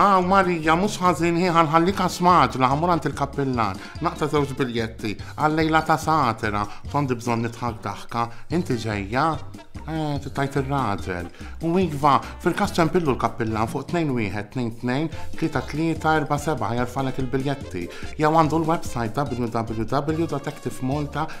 Ah, Marija, mhux ħażin hi ħanħallik għax maġla ħamur għand il-kappillan. Naqta żewġ biljetti għal-lejla ta' satira, tondi bżonn nitħak daħka, inti ġejja? Eh, tittajt ir-raġel. U iva, fil-każ ċempillu l-kappillan fuq 2-1-2-2-3-3-4-7 jarfalek il-biljetti. Jew għandu l-website www.activemolta.com